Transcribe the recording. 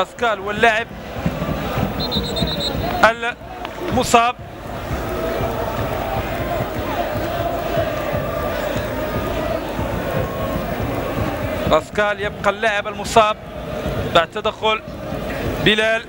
باسكال واللاعب المصاب. باسكال يبقى اللاعب المصاب بعد تدخل بلال.